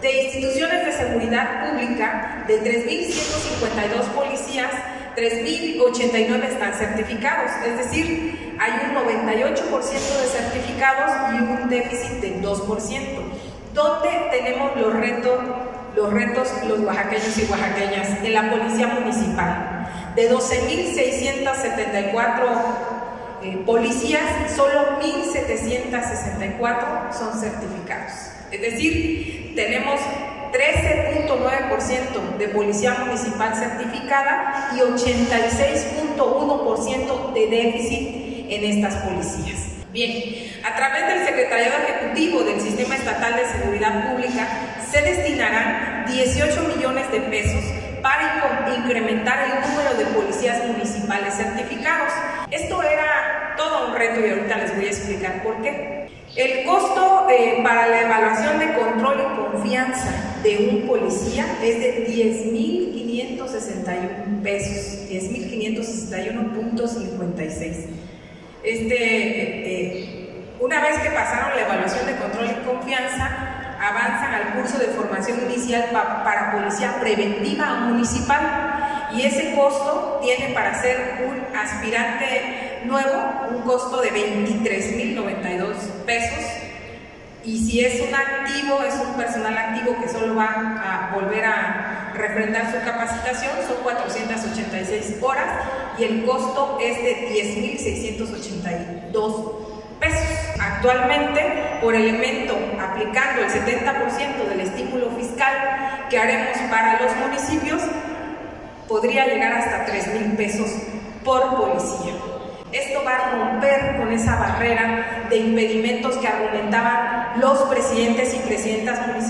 De instituciones de seguridad pública, de 3.152 policías, 3.089 están certificados, es decir, hay un 98% de certificados y un déficit del 2%. ¿Dónde tenemos los retos, los retos los oaxaqueños y oaxaqueñas? En la Policía Municipal. De 12.674 eh, policías, solo 1.764 son certificados. Es decir, tenemos 13.9% de policía municipal certificada y 86.1% de déficit en estas policías. Bien, a través del Secretariado Ejecutivo del Sistema Estatal de Seguridad Pública se destinarán 18 millones de pesos para incrementar el número de policías municipales certificados. Esto era reto y ahorita les voy a explicar por qué. El costo eh, para la evaluación de control y confianza de un policía es de 10.561 pesos, 10.561.56. Este, eh, una vez que pasaron la evaluación de control y confianza, avanzan al curso de formación inicial para policía preventiva municipal y ese costo tiene para ser un aspirante nuevo un costo de 23.092 pesos y si es un activo, es un personal activo que solo va a volver a refrendar su capacitación, son 486 horas y el costo es de 10.682 pesos. Actualmente, por elemento, aplicando el 70% del estímulo fiscal que haremos para los municipios, podría llegar hasta 3 mil pesos por policía. Esto va a romper con esa barrera de impedimentos que argumentaban los presidentes y presidentas municipales